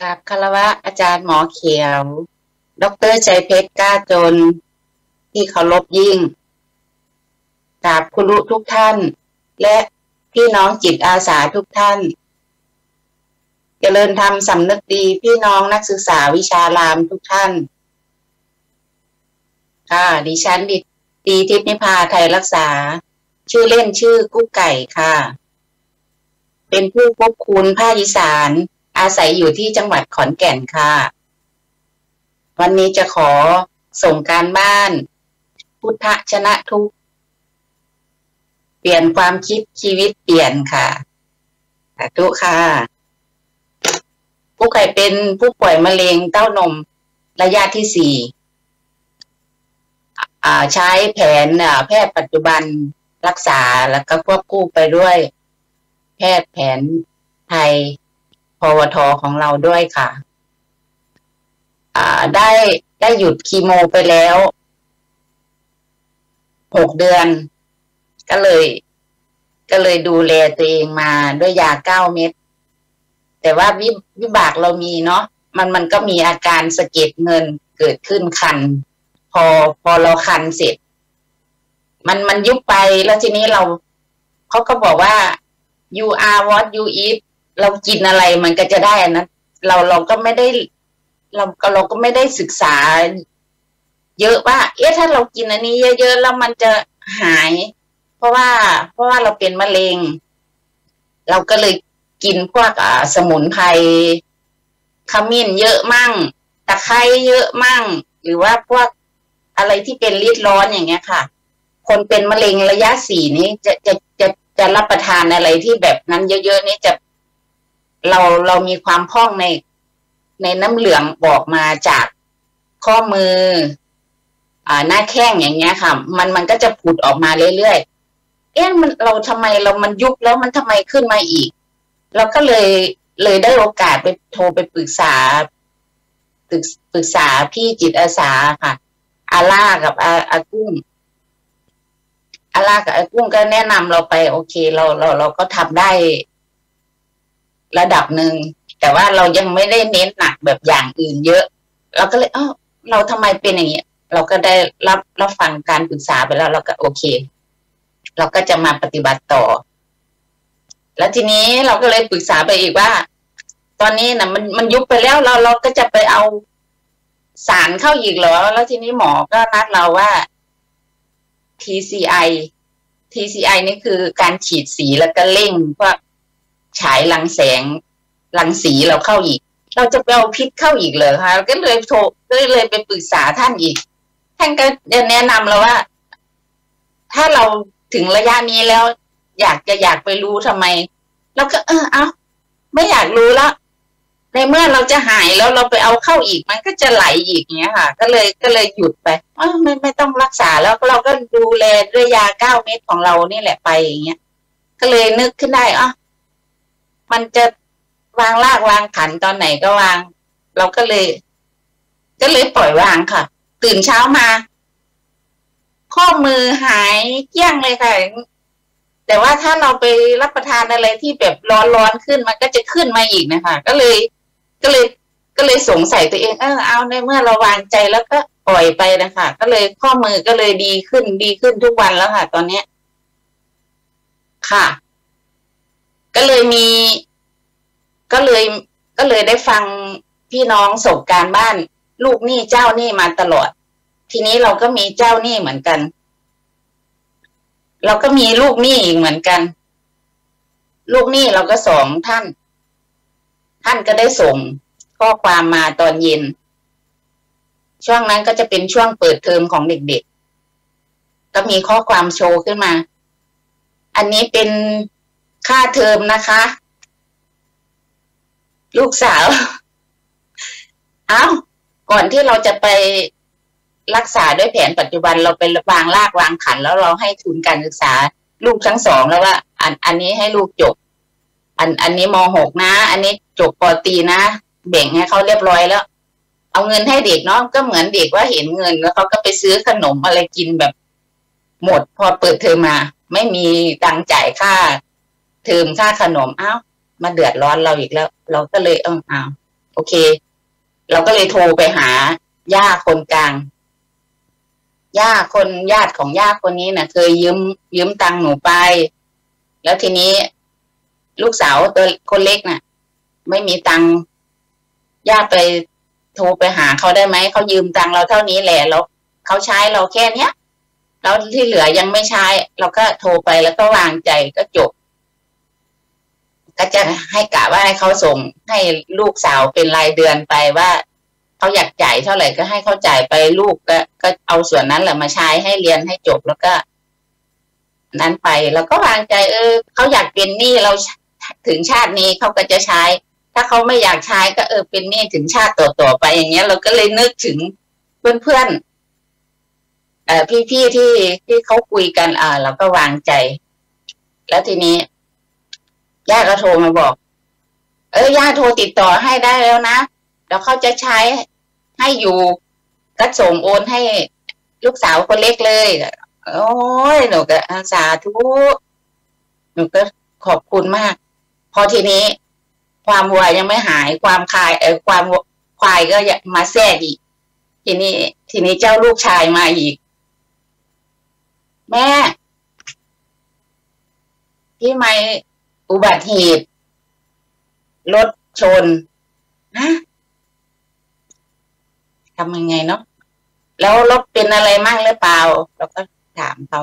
กราบคารวะอาจารย์หมอเขียว ดรใจเพชรกล้าจน ที่เคารพยิ่งกราบคุณลุทุกท่าน และพี่น้องจิตอาสาทุกท่านเจริญธรรมสำนึกดีพี่น้องนักศึกษาวิชารามทุกท่าน ค่ะดิฉันดิดีทิพนิพาไทยรักษา ชื่อเล่นชื่อกุ๊กไก่ค่ะ เป็นผู้ควบคุณภาคอีสาน อาศัยอยู่ที่จังหวัดขอนแก่นค่ะ วันนี้จะขอส่งการบ้าน พุทธชนะทุกเปลี่ยนความคิดชีวิตเปลี่ยนค่ะสาธุค่ะ ผู้ไข่เป็นผู้ป่วยมะเร็งเต้านมระยะที่สี่ใช้แผนแพทย์ปัจจุบันรักษาแล้วก็ควบคู่ไปด้วย แพทย์แผนไทย วทของเราด้วยค่ะได้ได้หยุดคีโมไปแล้วหกเดือน ก็เลย ก็เลยดูแลตัวเองมาด้วยยาเก้าเม็ดแต่ว่าวิวิบากเรามีเนาะมันมันก็มีอาการสะเก็ดเงินเกิดขึ้นคัน พอพอเราคันเสร็จ มันมันยุบไปแล้วทีนี้เราเขาก็บอกว่า you are what you eat เรากินอะไรมันก็จะได้นะเราเราก็ไม่ได้เราก็เราก็ไม่ได้ศึกษา เยอะว่า เอ๊ะถ้าเรากินอันนี้เยอะๆแล้วมันจะหาย เพราะว่า เพราะว่าเราเป็นมะเร็ง เราก็เลยกินพวกสมุนไพรขมิ้นเยอะมั่งตะไคร้เยอะมั่ง หรือว่าพวกอะไรที่เป็นรีดร้อนอย่างเงี้ยค่ะ คนเป็นมะเร็งระยะสี่นี้จะจะจะจะรับประทานอะไรที่แบบนั้นเยอะๆนี่จะ เราเรามีความพองในในน้ำเหลืองบอกมาจากข้อมือ อ่าหน้าแข้งอย่างเงี้ยค่ะ มันมันก็จะผุดออกมาเรื่อยๆเอ๊ะมันเราทำไมเรามันยุบแล้วมันทำไมขึ้นมาอีก เราก็เลยเลยได้โอกาสไปโทรไปปรึกษาปรึกษาพี่จิตอาสาค่ะ อาล่ากับอาอากุ้งอาล่ากับอากุ้งก็แนะนำเราไป โอเค เราเราเราก็ทำได้ ระดับหนึ่งแต่ว่าเรายังไม่ได้เน้นหนักแบบอย่างอื่นเยอะ เราก็เลยเออเราทำไมเป็นอย่างเงี้ยเราก็ได้รับรับฟังการปรึกษาไปแล้ว เราก็โอเค เราก็จะมาปฏิบัติต่อ แล้วทีนี้เราก็เลยปรึกษาไปอีกว่า ตอนนี้นะมันมันยุบไปแล้วเราเราก็จะไปเอาสารเข้าอีกเหรอ แล้วทีนี้หมอก็นัดเราว่า TCI TCI นี่คือการฉีดสีแล้วก็เร่งพวก ฉายรังแสงรังสีเราเข้าอีก เราจะไปเอาพิษเข้าอีกเหรอคะก็เลยโทรก็เลยไปปรึกษาท่านอีก ท่านก็แนะนำเราว่า ถ้าเราถึงระยะนี้แล้ว อยากจะอยากไปรู้ทำไมเราก็ เออเอาไม่อยากรู้แล้วในเมื่อเราจะหายแล้วเราไปเอาเข้าอีกมันก็จะไหลอีกเงี้ยค่ะ ก็เลยก็เลยหยุดไปไม่ไม่ต้องรักษาแล้วเราก็ดูแลด้วยยาเก้าเม็ดของเรานี่แหละไปอย่างเงี้ยก็เลยนึกขึ้นได้อะ มันจะวางลากวางขันตอนไหนก็วาง เราก็เลย ก็เลยปล่อยวางค่ะ ตื่นเช้ามา ข้อมือหายเกี้ยงเลยค่ะ แต่ว่าถ้าเราไปรับประทานอะไรที่แบบร้อนๆขึ้นมันก็จะขึ้นมาอีกนะคะ ก็เลย ก็เลย ก็เลยสงสัยตัวเอง เออเอาในเมื่อเราวางใจแล้วก็ปล่อยไปนะคะ ก็เลยข้อมือก็เลยดีขึ้นดีขึ้นทุกวันแล้วค่ะ ตอนเนี้ย ค่ะ ก็เลยมี ก็เลยก็เลยได้ฟังพี่น้องส่งการบ้าน ลูกหนี้เจ้าหนี้มาตลอด ทีนี้เราก็มีเจ้าหนี้เหมือนกัน เราก็มีลูกหนี้อีกเหมือนกัน ลูกหนี้เราก็สองท่าน ท่านก็ได้ส่งข้อความมาตอนเย็น ช่วงนั้นก็จะเป็นช่วงเปิดเทอมของเด็กๆ ก็มีข้อความโชว์ขึ้นมา อันนี้เป็น ค่าเทอมนะคะ ลูกสาว เอา้า ก่อนที่เราจะไปรักษาด้วยแผนปัจจุบันเราไปวางรากวางขัน แล้วเราให้ทุนการศึกษา ลูกทั้งสองแล้วว่า อัน อันนี้ให้ลูกจบ อัน อันนี้มหกนะ อันนี้จบปตีนะแบ่งให้เขาเรียบร้อยแล้ว เอาเงินให้เด็กเนาะก็เหมือนเด็กว่าเห็นเงินแล้วเขาก็ไปซื้อขนมอะไรกินแบบ หมดพอเปิดเทอมมา ไม่มีตังจ่ายค่า เทอมค่าขนมอ้าวมาเดือดร้อนเราอีกแล้ว เราก็เลยเออเอาโอเค เราก็เลยโทรไปหาย่าคนกลางย่าคนญาติของย่าคนนี้นะ่ะ เคยยืมยืมตังหนูไป แล้วทีนี้ลูกสาวตัวคนเล็กนะ่ะ ไม่มีตังย่าไปโทรไปหาเขาได้ไหมเขายืมตังเราเท่านี้แหละแล้วเขาใช้เราแค่เนี้ยแล้วที่เหลือยังไม่ใช้ เราก็โทรไปแล้วก็วางใจก็จบ ก็จะให้กะว่าให้เขาส่งให้ลูกสาวเป็นรายเดือนไปว่าเขาอยากจ่ายเท่าไหร่ก็ให้เขาจ่ายไปลูกก็ก็เอาส่วนนั้นแหละมาใช้ให้เรียนให้จบแล้วก็ นั้นไปแล้วก็วางใจเออเขาอยากเป็นหนี้เราถึงชาตินี้เขาก็จะใช้ ถ้าเขาไม่อยากใช้ก็เออเป็นหนี้ถึงชาติต่อๆไปอย่างเงี้ย เราก็เลยนึกถึงเพื่อนๆเอ่อพี่ๆที่ที่เขาคุยกันอ่าเราก็วางใจ แล้วทีนี้ ย่าก็โทรมาบอก เออย่าโทรติดต่อให้ได้แล้วนะแล้วเขาจะใช้ให้อยู่ก็ส่งโอนให้ลูกสาวคนเล็กเลยโอ้ยหนูก็อาสาทุหนูก็ขอบคุณมาก พอทีนี้ ความวัวยังไม่หายความคายเออความควายก็มาแทรกอีก ทีนี้ ทีนี้เจ้าลูกชายมาอีก แม่ พี่ไม่ อุบัติเหตุ รถชนนะทำยังไงเนาะแล้วรถเป็นอะไรมั่งหรือเปล่า เราก็ถามเขา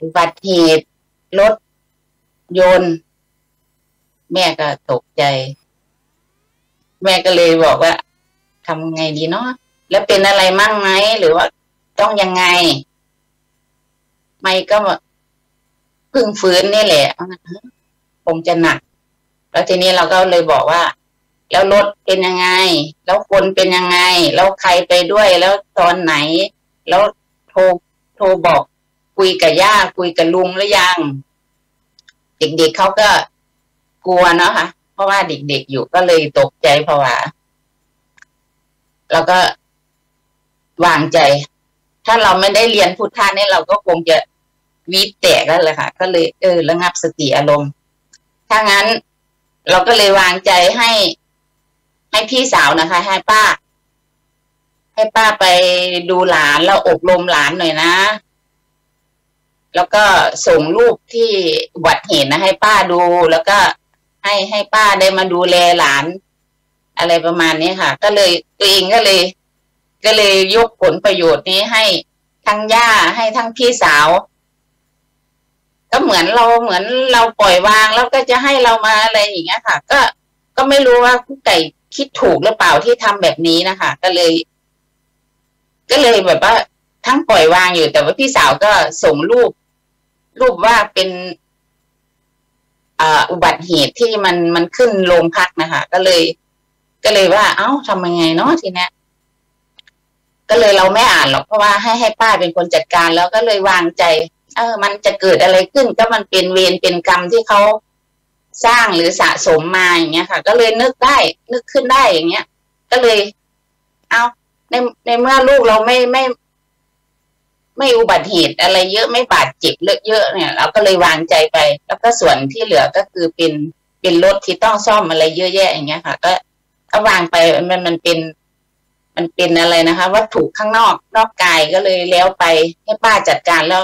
อุบัติเหตุรถยนต์แม่ก็ตกใจ แม่ก็เลยบอกว่าทำยังไงดีเนาะแล้วเป็นอะไรมั่งไหมหรือว่าต้องยังไง ไม่ก็ พึ่งฟื้นนี่แหละคงจะหนัก แล้วทีนี้เราก็เลยบอกว่า แล้วรถเป็นยังไง แล้วคนเป็นยังไง แล้วใครไปด้วยแล้วตอนไหน แล้วโทรโทรบอกคุยกับย่าคุยกับลุงหรือยัง เด็กๆเเขาก็กลัวเนาะค่ะ เพราะว่าเด็กๆอยู่ก็เลยตกใจเพราะว่าแล้วก็วางใจ ถ้าเราไม่ได้เรียนพุทธาเนี่ยเราก็คงจะ วิแตกแล้วเลยค่ะ ก็เลยเออระงับสติอารมณ์ ถ้างั้น เราก็เลยวางใจให้ ให้พี่สาวนะคะ ให้ป้า ให้ป้าไปดูหลานแล้วอบรมหลานหน่อยนะ แล้วก็ส่งรูปที่วัดเหตุนะให้ป้าดู แล้วก็ให้ให้ป้าได้มาดูแลหลาน อะไรประมาณนี้ค่ะ ก็เลยตัวเองก็เลย ก็เลยยกผลประโยชน์นี้ให้ทั้งย่าให้ทั้งพี่สาว ก็เหมือนเราเหมือนเราปล่อยวางแล้วก็จะให้เรามาอะไรอย่างเงี้ยค่ะ ก็ก็ไม่รู้ว่าผู้ไก่คิดถูกหรือเปล่าที่ทำแบบนี้นะคะ ก็เลย ก็เลยแบบว่า ทั้งปล่อยวางอยู่แต่ว่าพี่สาวก็ส่งรูป รูปว่าเป็นอุบัติเหตุที่มันมันขึ้นโรงพักนะคะ ก็เลย ก็เลยว่า เอ้าทำยังไงเนาะทีเนี้ยก็เลยเราไม่อ่านหรอกเพราะว่าให้ให้ป้าเป็นคนจัดการแล้วก็เลยวางใจ เออ มันจะเกิดอะไรขึ้น ก็มันเป็นเวรเป็นกรรมที่เขาสร้างหรือสะสมมาอย่างเงี้ยค่ะ ก็เลยนึกได้ นึกขึ้นได้อย่างเงี้ย ก็เลย เอาในในเมื่อลูกเราไม่ไม่ ไม่อุบัติเหตุอะไรเยอะไม่บาดเจ็บเยอะเนี่ย เราก็เลยวางใจไป แล้วก็ส่วนที่เหลือก็คือเป็นเป็นรถที่ต้องซ่อมอะไรเยอะแยะอย่างเงี้ยค่ะ ก็ก็วางไปมันมันเป็น มันเป็นอะไรนะคะ วัตถุข้างนอกนอกกายก็เลยแล้วไปให้ป้าจัดการแล้ว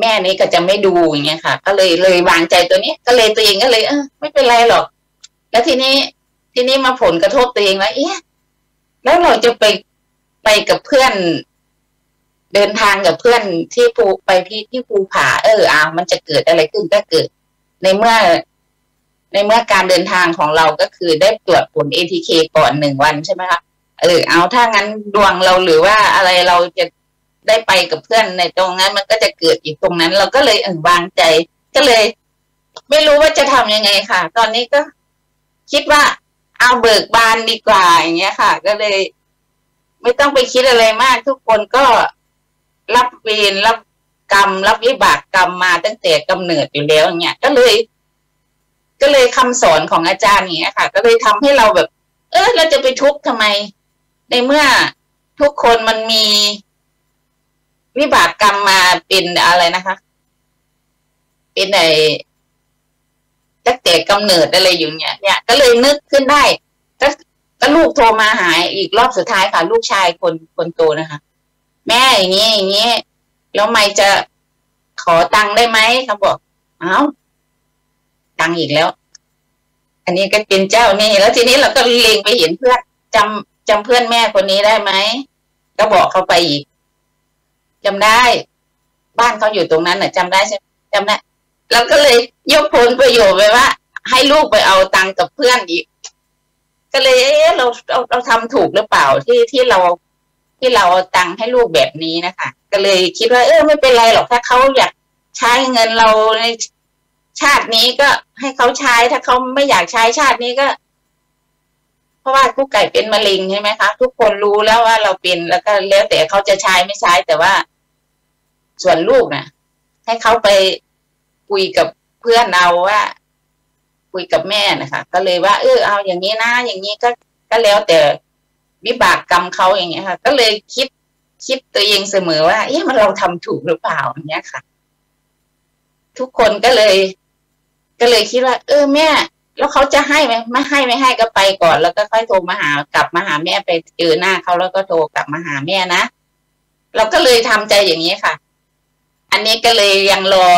แม่นี้ก็จะไม่ดูอย่างเงี้ยค่ะ ก็เลยเลยวางใจตัวนี้ ก็เลยตัวเองก็เลย เออไม่เป็นไรหรอก แล้วทีนี้ทีนี้มาผลกระทบตัวเองแล้วเอ๊ะแล้วเราจะไปไปกับเพื่อน เดินทางกับเพื่อนที่ภูไปที่ที่ภูผาเอออ่ามันจะเกิดอะไรขึ้นก็เกิด ในเมื่อ ในเมื่อการเดินทางของเราก็คือได้ตรวจผล ATK ก่อนหนึ่งวันใช่ไหมคะเออเอาถ้างั้นดวงเราหรือว่าอะไรเราจะ ได้ไปกับเพื่อนในตรงนั้น มันก็จะเกิดอีกตรงนั้น เราก็เลยเออวางใจ ก็เลย ไม่รู้ว่าจะทำยังไงค่ะ ตอนนี้ก็ คิดว่าเอาเบิกบานดีกว่าอย่างเงี้ยค่ะ ก็เลย ไม่ต้องไปคิดอะไรมาก ทุกคนก็รับเวรรับกรรม รับวิบากกรรมมาตั้งแต่กำเนิดอยู่แล้วอย่างเงี้ยก็เลย ก็เลยคำสอนของอาจารย์เนี้ยค่ะ ก็เลยทำให้เราแบบ เออเราจะไปทุกข์ทำไม ในเมื่อทุกคนมันมี วิบากกรรมมาเป็นอะไรนะคะ เป็นไอตั้งแต่กำเนิดอะไรอยู่เนี่ย เนี่ย ก็เลยนึกขึ้นได้ก็ก็ลูกโทรมาหาอีกรอบสุดท้ายค่ะ ลูกชายคนคนโตนะคะ แม่อย่างนี้อย่างนี้แล้วไม่จะขอตังค์ได้ไหมเขาบอกเอ้าตังค์อีกแล้ว อันนี้ก็เป็นเจ้านี่แล้วทีนี้เราก็เล็งไปเห็นเพื่อนจำจำเพื่อนแม่คนนี้ได้ไหมก็บอกเขาไปอีก จำได้ บ้านเขาอยู่ตรงนั้นน่ะจำได้ใช่จำได้แล้วก็เลยยกผลประโยชน์ไปว่า ให้ลูกไปเอาตังค์กับเพื่อนอีก ก็เลยเอ๊ะเราเราเราทำถูกหรือเปล่าที่ที่เราที่เราเอาตังค์ให้ลูกแบบนี้นะคะก็เลยคิดว่า เออไม่เป็นไรหรอกถ้าเขาอยากใช้เงินเราในชาตินี้ก็ให้เขาใช้ถ้าเขาไม่อยากใช้ชาตินี้ก็ เพราะว่ากู้ไก่เป็นมะเร็งใช่ไหมคะ ทุกคนรู้แล้วว่าเราเป็นแล้วก็แล้วแต่เขาจะใช้ไม่ใช้แต่ว่า ส่วนลูกนะ่ะ ให้เขาไปคุยกับเพื่อนเอาว่า คุยกับแม่นะคะ ก็เลยว่า เออเอาอย่างนี้นะอย่างนี้ก็ก็แล้วแต่วิบากกรรมเขาอย่างเงี้ยค่ะ ก็เลยคิดคิดตัวเองเสมอว่า เอ๊ะมันเราทำถูกหรือเปล่าอย่างเงี้ยค่ะ ทุกคนก็เลย ก็เลยคิดว่า เออแม่ แล้วเขาจะให้ไหมไม่ให้ไม่ให้ก็ไปก่อน แล้วก็ค่อยโทรมาหากลับมาหาแม่ไปเจอหน้าเขาแล้วก็โทรกลับมาหาแม่นะเราก็เลยทำใจอย่างนี้ค่ะ อันนี้ก็เลยยังรอ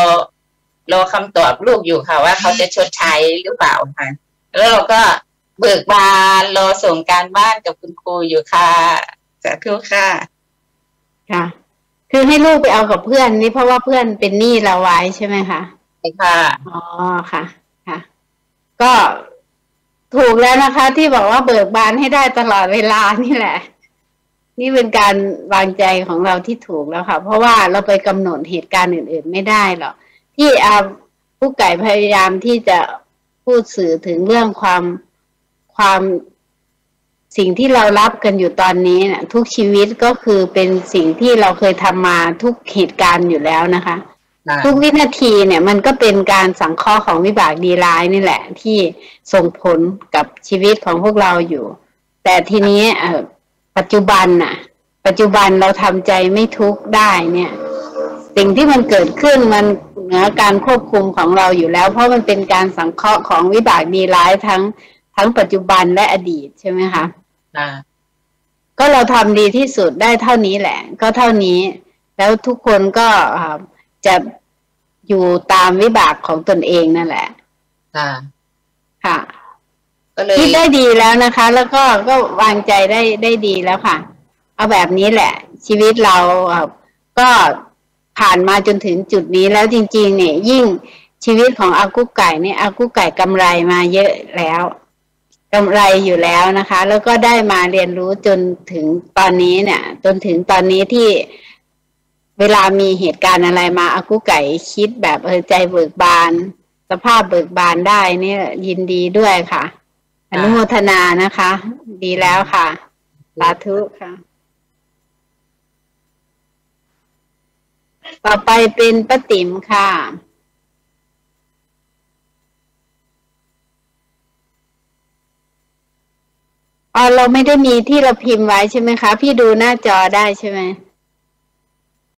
รอคำตอบลูกอยู่ค่ะ ว่าเขาจะชดใช้หรือเปล่าค่ะแล้วเราก็เบิกบานรอส่งการบ้านกับคุณครูอยู่ค่ะสาธุค่ะค่ะ คือให้ลูกไปเอากับเพื่อนนี่เพราะว่าเพื่อนเป็นหนี้เราไว้ใช่ไหมคะใช่ค่ะอ๋อค่ะ ค่ะ ก็ถูกแล้วนะคะ ที่บอกว่าเบิกบานให้ได้ตลอดเวลานี่แหละ นี่เป็นการวางใจของเราที่ถูกแล้วค่ะ เพราะว่าเราไปกำหนดเหตุการณ์อื่น ๆ ไม่ได้หรอกที่อาผู้ไก่พยายามที่จะพูดสื่อถึงเรื่องความความสิ่งที่เรารับกันอยู่ตอนนี้นะทุกชีวิตก็คือเป็นสิ่งที่เราเคยทำมาทุกเหตุการณ์อยู่แล้วนะคะ ทุกวินาทีเนี่ย มันก็เป็นการสังเคราะห์ของวิบากดีร้ายนี่แหละ ที่ส่งผลกับชีวิตของพวกเราอยู่ แต่ทีนี้เอ่อ ปัจจุบันน่ะ ปัจจุบันเราทำใจไม่ทุกข์ได้เนี่ย สิ่งที่มันเกิดขึ้นมันเหนือการควบคุมของเราอยู่แล้ว เพราะมันเป็นการสังเคราะห์ของวิบากดีร้ายทั้งทั้งปัจจุบันและอดีตใช่ไหมคะค่ะก็เราทำดีที่สุดได้เท่านี้แหละ ก็เท่านี้ แล้วทุกคนก็อ่าจะอยู่ตามวิบากของตนเองนั่นแหละ ค่ะค่ะ ก็เลยคิดได้ดีแล้วนะคะ แล้วก็ก็วางใจได้ได้ดีแล้วค่ะ เอาแบบนี้แหละ ชีวิตเราก็ผ่านมาจนถึงจุดนี้แล้วจริง ๆ เนี่ย ยิ่งชีวิตของอากุไก่เนี่ยอากุไก่กำไรมาเยอะแล้วกำไรอยู่แล้วนะคะ แล้วก็ได้มาเรียนรู้จนถึงตอนนี้เนี่ย จนถึงตอนนี้ที่เวลามีเหตุการณ์อะไรมาอากุไก่คิดแบบเออใจเบิกบาน สภาพเบิกบานได้เนี่ยยินดีด้วยค่ะ อนุโมทนานะคะ ดีแล้วค่ะสาธุค่ะ ต่อไปเป็นป้าติ๋มค่ะ อ๋อเราไม่ได้มีที่เราพิมพ์ไว้ใช่ไหมคะ พี่ดูหน้าจอได้ใช่ไหม